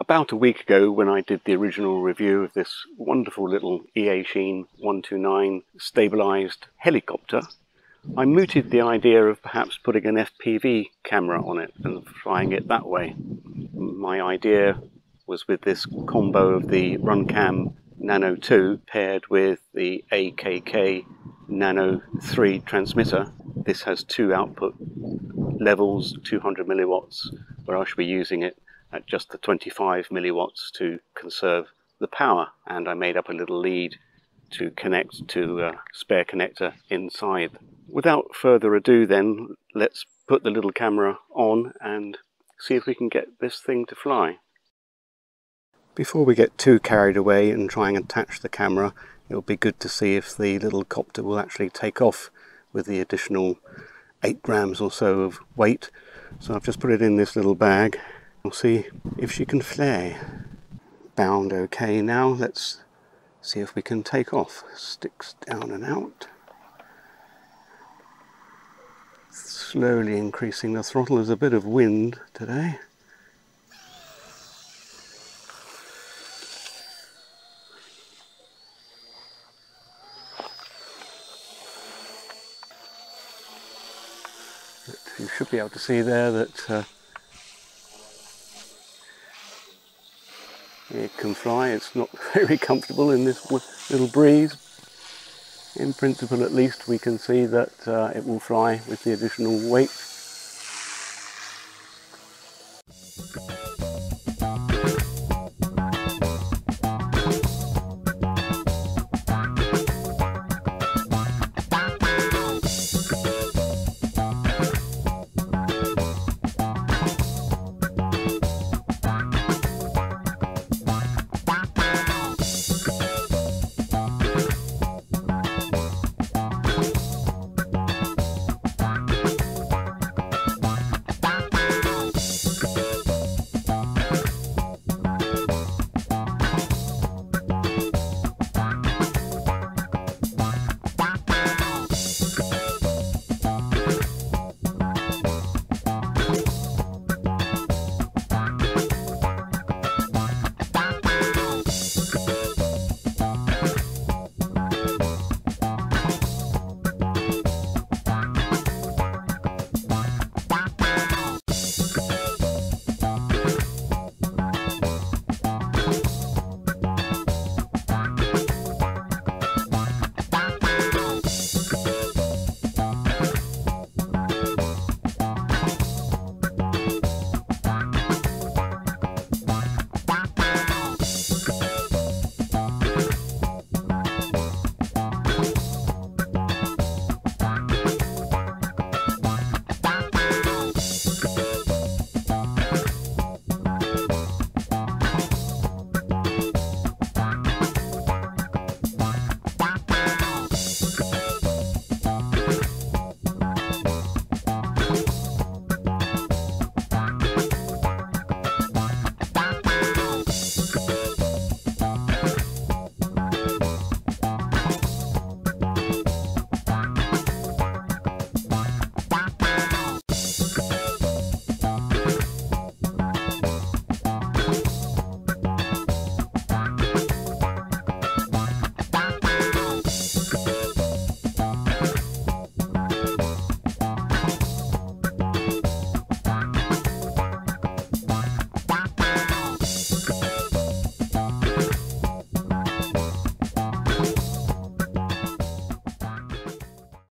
About a week ago when I did the original review of this wonderful little Eachine 129 stabilised helicopter, I mooted the idea of perhaps putting an FPV camera on it and flying it that way. My idea was with this combo of the Runcam Nano 2 paired with the AKK Nano 3 transmitter. This has two output levels, 200 milliwatts, where I should be using it at just the 25 milliwatts to conserve the power. And I made up a little lead to connect to a spare connector inside. Without further ado then, let's put the little camera on and see if we can get this thing to fly. Before we get too carried away and try and attach the camera, it'll be good to see if the little copter will actually take off with the additional 8 grams or so of weight. So I've just put it in this little bag We'll see if she can flare. Bound okay now. Let's see if we can take off. Sticks down and out. Slowly increasing the throttle. There's a bit of wind today. But you should be able to see there that uh, it can fly. It's not very comfortable in this little breeze. In principle at least we can see that uh, it will fly with the additional weight